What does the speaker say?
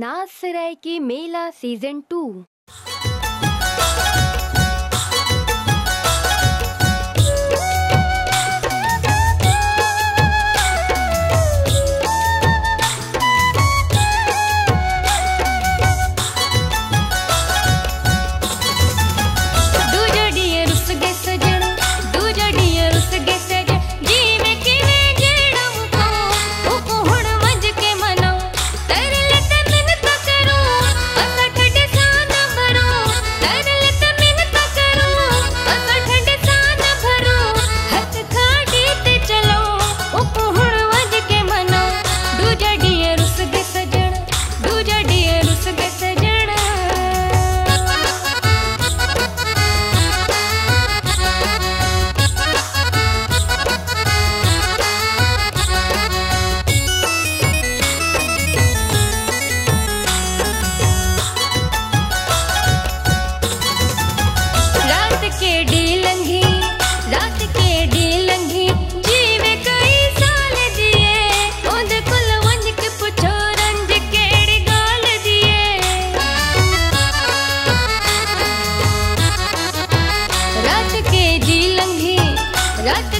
नाज सराय की मेला season two. Hola,